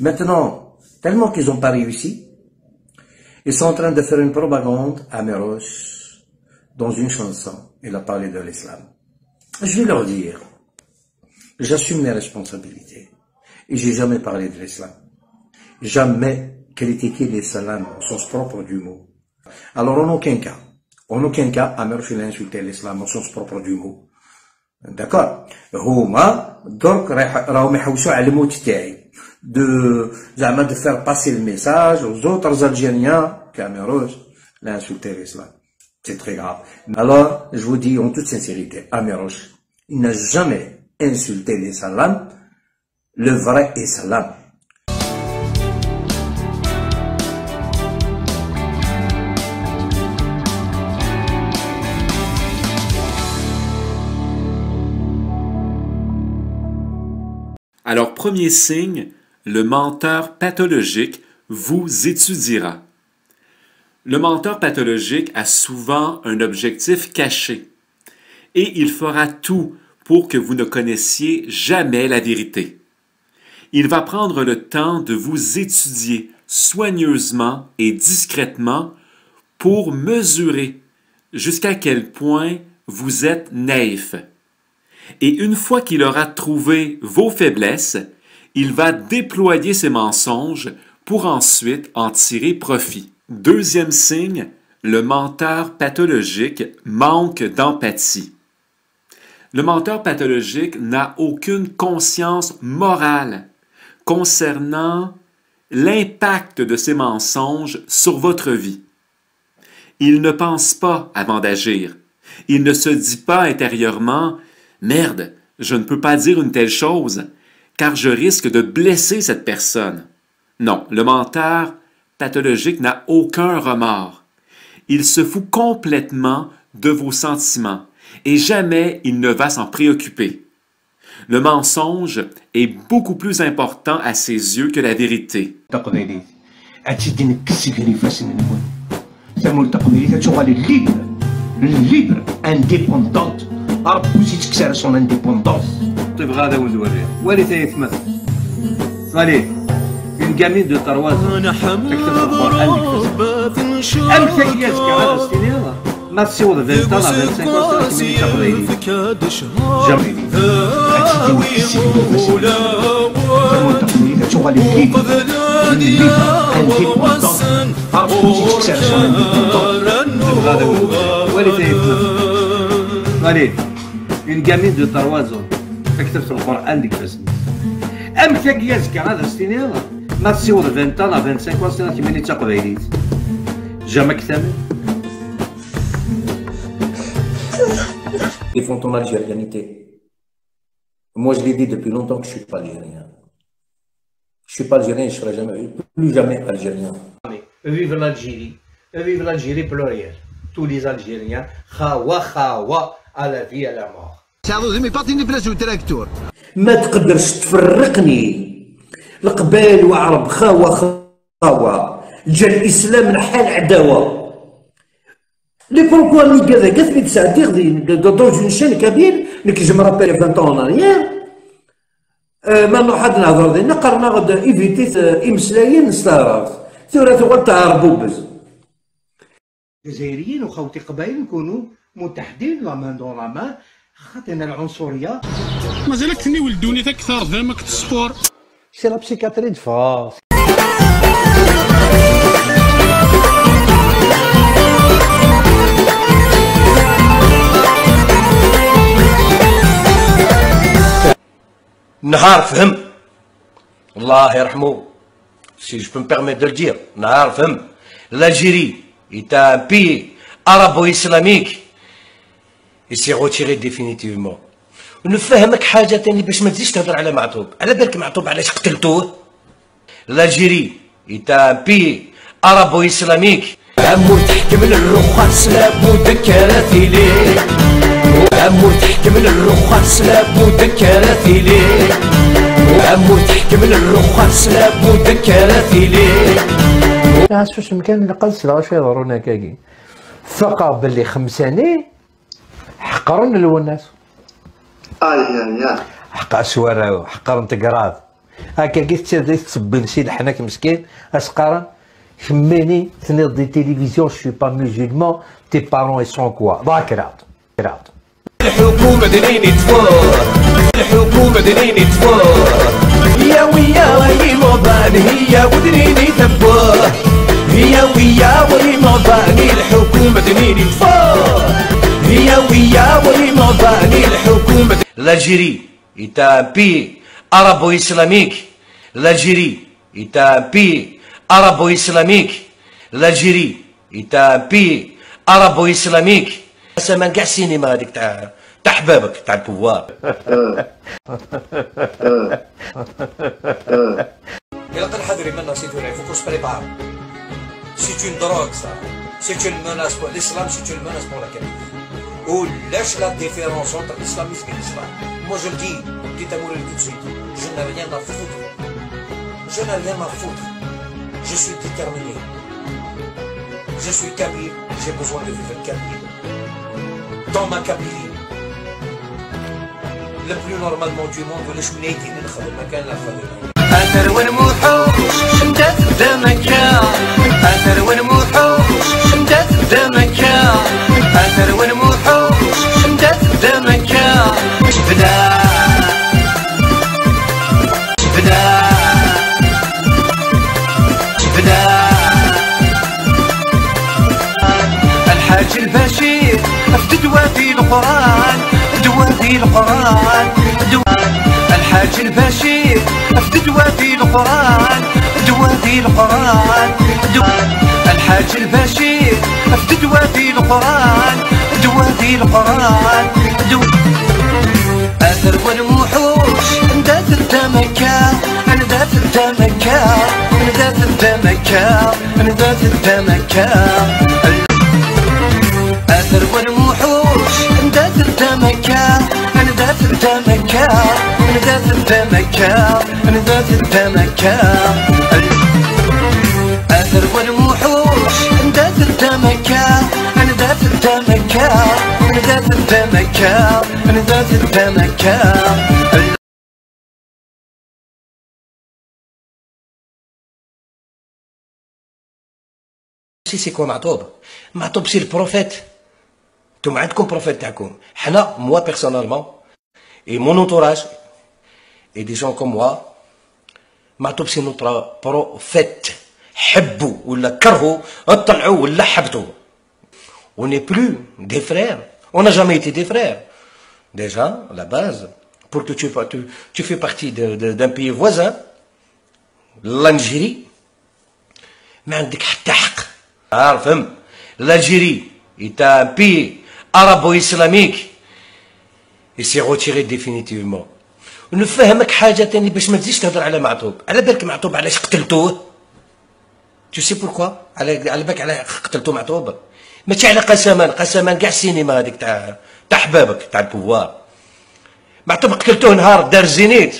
Maintenant, tellement qu'ils n'ont pas réussi, ils sont en train de faire une propagande à Meroche dans une chanson. Il a parlé de l'islam. Je vais leur dire, j'assume mes responsabilités. Et j'ai jamais parlé de l'islam. Jamais critiqué l'islam au sens propre du mot. Alors en aucun cas, en aucun cas, Ameroche n'a insulté l'islam au sens propre du mot. D'accord هما درك راهم يحوسوا على الموت تاعي de, de faire passer le message aux autres Algériens Khmer Rouge, l'insulter l'islam. C'est très grave. Alors, je vous dis en toute sincérité, Amiroche, il n'a jamais insulté l'islam, le vrai islam. Alors, premier signe, le menteur pathologique vous étudiera. Le menteur pathologique a souvent un objectif caché et il fera tout pour que vous ne connaissiez jamais la vérité. Il va prendre le temps de vous étudier soigneusement et discrètement pour mesurer jusqu'à quel point vous êtes naïf. Et une fois qu'il aura trouvé vos faiblesses, il va déployer ses mensonges pour ensuite en tirer profit. Deuxième signe, le menteur pathologique manque d'empathie. Le menteur pathologique n'a aucune conscience morale concernant l'impact de ses mensonges sur votre vie. Il ne pense pas avant d'agir. Il ne se dit pas intérieurement Merde, je ne peux pas dire une telle chose, car je risque de blesser cette personne. Non, le menteur pathologique n'a aucun remords. Il se fout complètement de vos sentiments et jamais il ne va s'en préoccuper. Le mensonge est beaucoup plus important à ses yeux que la vérité. indépendante. طيب غادا وريه ولي تيتمثل صالي une gamine de 3 ans تكتب القرآن أم تياس كهذا السنين ما تصير 20 ans 25 ans كمين تقضيني جميلي شغل الليل الليل انديبوندونس ربي تكسر سون انديبوندونس غادا ولي تيتمثل صالي une gamine de 3 ans فكتبت القران ديك فاسني ام كاكياز كان هذا السنين ما تصيور 20 ans 25 سنه كيما اللي تقبيليت جامك ثمن Ils font ton algérianité. Moi, je l'ai dit depuis longtemps que je ne suis pas algérien. Je ne suis pas algérien, je ne serai jamais, plus jamais algérien. Vive l'Algérie. Vive l'Algérie plurielle. Tous les Algériens. Khawa, khawa, à la vie, à la mort. ما تقدرش تفرقني. القبائل وعرب خاوة خاوة. جا الإسلام نحال عداوة. لي بوركوا لي كذا كثني تساعدي غادي دون اون شين كابيل نك جو مرابيل 20 طون اريير ما نوحد نهضر دينا قرنا غد إيفيتي امسلايين نستعرض ثورة تعربوا بز. الجزائريين وخوتي قبائل نكونوا متحدين la main dans la main خاطينا العنصرية. مازالك تني ولدوني أكثر فهمك l'espoir c'est la psychiatrie de France نهار فهم. الله يرحمه. Si je peux me permettre de le dire نهار فهم. l'Algérie est un pays arabo-islamique. Il s'est retiré définitivement. ونفهمك حاجة ثاني باش ما تزيدش تهضر على معطوب على بالك معطوب علاش قتلتوه l'Algérie est un pays arabo-islamique امور تحكم الرخص لابد كراتي ليه امور تحكم الرخص لابد كراتي ليه امور تحكم الرخص لابد كراتي ليه شوش مكان لقلت لا شي يضرونا كاكي فقا باللي خمساني حقرن الناس. آي اي حق اسوار حقرن تقراض. هكا كي تسير تصبي لسي حناك مسكين. أسقرن شميني تنيض دي تيليفزيون شو با مسلمون تي بارون سون كوا ذاكرات كرات الحكومة دنيني تفور. الحكومة دنيني تفور. هي ويا هي وضان هي ودنيني تفور هي ويا l'Algérie est un pays arabo-islamique. L'Algérie est un pays arabo-islamique. L'Algérie est un pays arabo-islamique. هسه ما نقع السينما هذيك تاع تاع حبابك تاع البوفوار يلقى الحذري منا سي توني فوكو سبري بار سي اون دروغ سا سي اون مناس بور الاسلام سي اون مناس بور لا ou lâche la différence entre l'islamisme et l'islam moi je le dis quitte à mourir tout de suite je n'ai rien à foutre je n'ai rien à foutre je suis déterminé je suis kabyle j'ai besoin de vivre kabyle dans ma Kabylie le plus normalement du monde ولا شو نيتي ندخل المكان لا خذ اثر ونموحوش شمدات قدامك اثر ونموحوش شمدات قدامك اثر دوادي القرآن دوادي القرآن دوادي الحاج البشير. في دوادي القرآن دوادي القرآن الحاج البشير. في دوادي القرآن دوادي القرآن آثر ونموحوش ندات الدمكة ندات الدمكة ندات الدمكة ندات الدمكة آثر التمكار أثر والوحوش سي سيكو معطوب. معطوب سي البروفيت. أنتم عندكم بروفيت تاعكم. حنا موا بيرسونالمون Et mon entourage et des gens comme moi, ma c'est notre prophète. On n'est plus des frères. On n'a jamais été des frères. Déjà, la base, pour que tu, tu, tu fais partie d'un pays voisin, l'Algérie, L'Algérie est un pays arabo-islamique il s'est retiré définitivement. ونفهمك حاجة تاني باش ما تزيدش تهضر على معطوب على بالك معطوب علاش قتلتوه tu sais pourquoi على على بالك على قتلتو معطوب ماشي على قسما قسما كاع السينما هذيك تاع تاع حبابك تاع ال pouvoir معطوب قتلتوه نهار دار الزينيت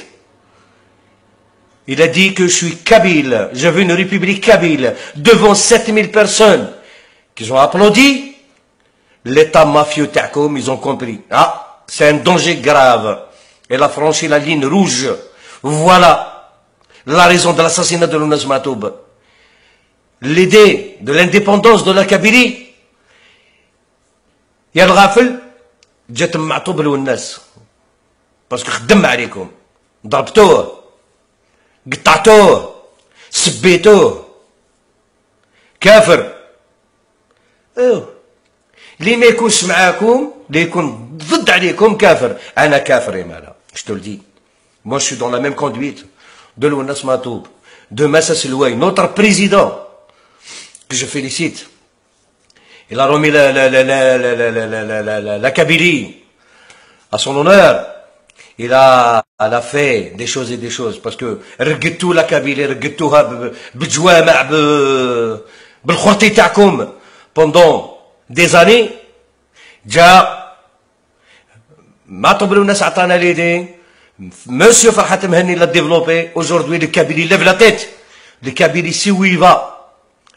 Il a dit que je suis kabyle, je veux une république kabyle, devant 7000 personnes qui ont applaudi. L'état mafieux ils ont compris. Ah, c'est un danger grave. Elle a franchi la ligne rouge. Voilà la raison de l'assassinat de Lounas Matoub. L'idée de l'indépendance de la Kabylie. يا الغافل جات معطوب للناس باسكو خدم عليكم ضربتوه قطعتوه سبيتوه كافر اوه اللي ما يكونش معاكم اللي يكون ضد عليكم كافر انا كافر de Lounas Matoub, de Massa notre président, que je félicite. Il a remis la, la, la, la Kabylie à son honneur. Il a, fait des choses et des choses, parce que pendant des années جاء ما طبلوا الناس عطانا ليدي Mhani l'a développé aujourd'hui le Kabylie lève la tête le Kabylie sait où il va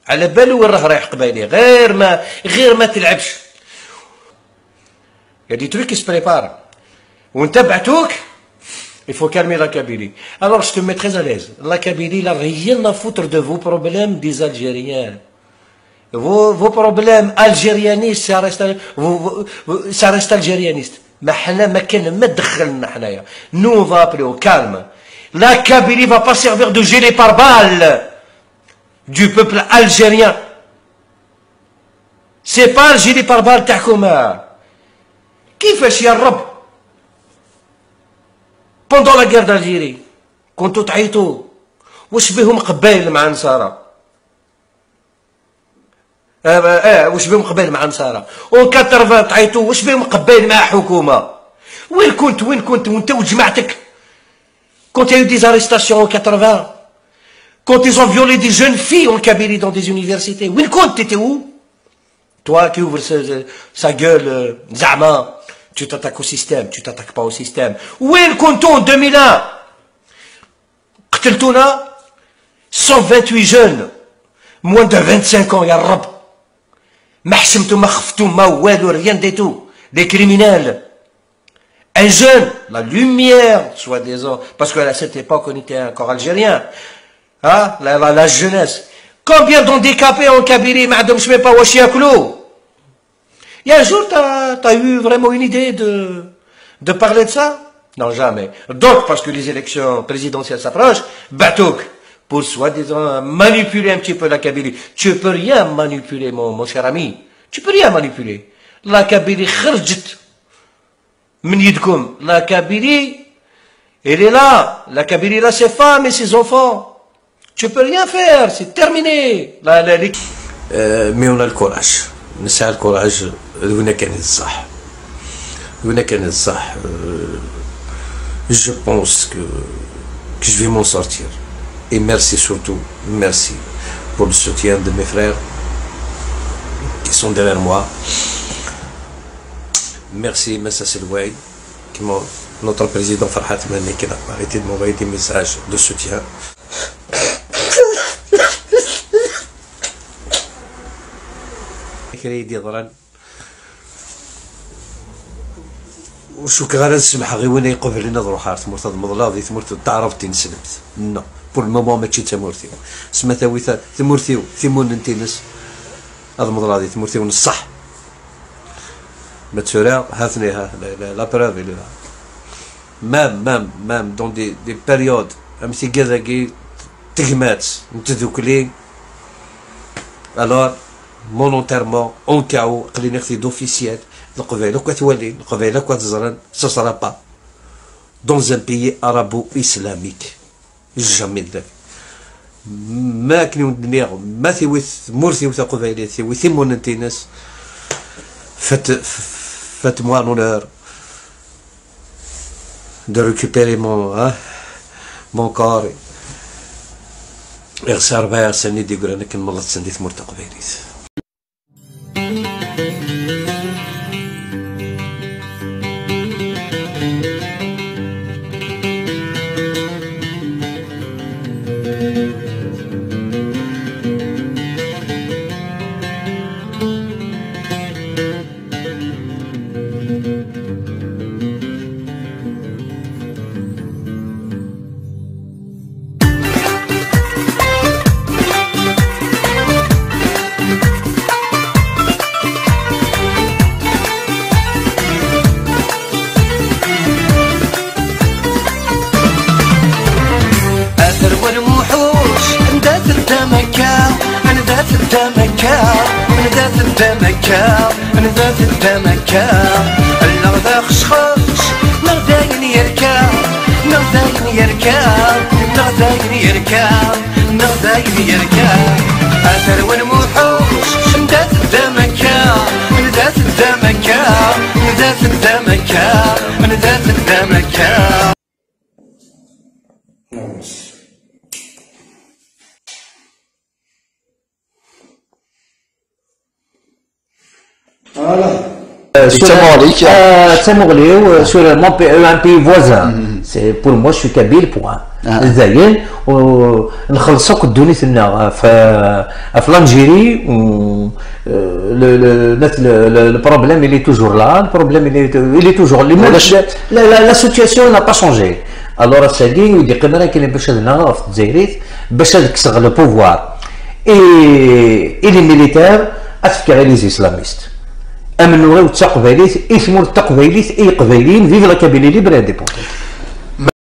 على بالو وين راه رايح قبايلي غير ما غير ما تلعبش يا دي تروك سبريبار وانت بعتوك Il faut calmer la Kabylie. Alors, je te mets très à l'aise. La Kabylie, n'a rien à foutre de vos problèmes. Vos, vos problèmes algérianistes, ça reste, vous- vous- ça reste algérianiste. ما حنا ما كان ما دخلنا حنايا. Appeler au calme. La Kabylie va pas servir de gilet pare-balles du peuple algérien. C'est pas le gilet pare-balles تاعكم. كيفاش يا الرب بوندون لا غير d'Algérie كنتو تعيطوا واش بهم قبايل مع نصارى آه واش بهم قبال مع نصارى و كثر تعيطوا واش بهم قبال مع حكومة؟ وين كنت وين كنت؟ وانت وجماعتك؟ quand y a eu des arrestations 80 quand ils ont violé des jeunes filles en Kabylie dans des universités وين كنت t'étais où toi qui ouvres sa gueule زعما tu t'attaques au système tu t'attaques pas au système. وين كنت en 2001 قتلتونا 128 jeunes moins de 25 ans يا رب ما حشمتوا ما خفتوا ما والو rien du tout. Des criminels. Un jeune, la lumière, soi-disant, parce qu'à cette époque, on était encore algérien. Hein, la, la, la jeunesse. Combien d'handicapés en Kabylie, madame, je ne sais pas où Il y a un jour, tu as, eu vraiment une idée de, de parler de ça Non, jamais. Donc, parce que les élections présidentielles s'approchent, Batouk, pour soi-disant manipuler un petit peu la Kabylie. Tu peux rien manipuler, mon, mon cher ami. Tu peux rien manipuler. La Kabylie خرجت من يدكم. La Kabylie, elle est là. La Kabylie, là, ses femmes et ses enfants. Tu peux rien faire, c'est terminé. La, la, les- ميونا الكوراج نسعى الكوراج وين كان الصح وين كان الصح je pense que que je vais m'en sortir et merci surtout merci pour le soutien de mes frères qui sont derrière moi merci Messa Selway qui m'a notre président Farhat Mani qui n'a pas arrêté de m'envoyer des messages de soutien كريدي ضرن وشو غير وين يقف لنا ضروحار ثمرت المضلاضي ثمرت تعرف تنسلمت نو بور المومون ماشي تمورتيو سما ثاوي ثمورتيو ثمون نتينس هذا مضلاضي ثمورتيو الصح ما تسورا هاثني ها لا- لا- لا بروف اللي لا مام مام مام دون دي دي بيريود امسي كذا كي تهمات نتذوكلي الوغ مونونتيرمون اون كاو قلينا نخدي دوفيسيال القبائل كوا تولي القبائل كوا تزرن سرا با دون ان بيي ارابو اسلاميك جامي ذاك ما كنيو الدنيا ما ثيوث مورثي وثا قبائلات ثيوث ثمون انتينس فات فات moi l'honneur de récupérer mon hein, mon corps إغسى ربايع سني دي يقول أنا كن ملط سندي ثمور تقبيليت الدمكة ندات الدمكة النغدا خشخش نغداين يركب نغداين يركب نغداين يركب نغداين يركب. أثر والموحوش ندات الدمكة ندات الدمكة ندات الدمكة ندات الدمكة Tsamourléo, sur mon pays, un pays voisin. C'est pour moi, je suis kabyle, point. زين ونخلصوك الدوني ثنا في في l'Algérie le problème il est toujours là le problème il est il est toujours la la situation n'a pas changé الوغ ساكي ويدي قمرا كاين باش هنا في الجزائريت باش هذاك لو بوفوار اي اي لي ميليتير اتفكي غير لي اسلاميست امنوا التقبيليت اسمو التقبيليت اي قبايلين فيف لا كابيلي ليبر انديبوندون